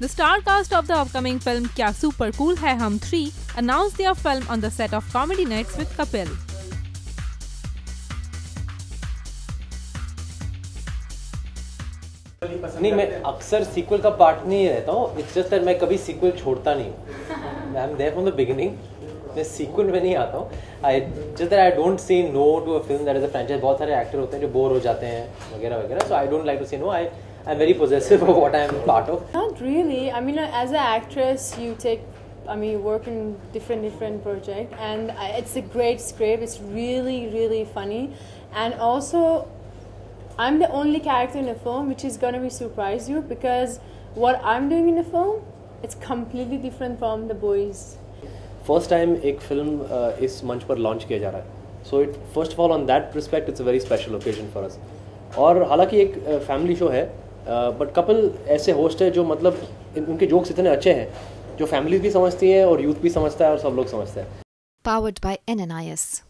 The star cast of the upcoming film Kya Super Cool Hai Hum 3 announced their film on the set of Comedy Nights with Kapil. नहीं मैं अक्सर sequel का part नहीं रहता हूँ it's just that मैं कभी sequel छोड़ता नहीं हूँ I am there from the beginning मैं सीक्वल में नहीं आता हूँ I just that I don't say no to a film that is a franchise बहुत सारे एक्टर होते हैं जो बोर हो जाते हैं वगैरह वगैरह so I don't like to say no I I'm very possessive of what I'm part of. Not really. I mean, as an actress, you take, I mean, you work in different different projects, and it's a great script. It's really really funny, and also, I'm the only character in the film which is gonna be surprise you because what I'm doing in the film, it's completely different from the boys. First time एक film इस मंच पर launch किया जा रहा है। So it first of all on that respect it's a very special occasion for us और हालाँकि एक फैमिली शो है बट कपल ऐसे होस्ट है जो मतलब उनके जोक्स इतने अच्छे हैं, जो फैमिली भी समझती हैं और यूथ भी समझता है और सब लोग समझते हैं। Powered by NNIS.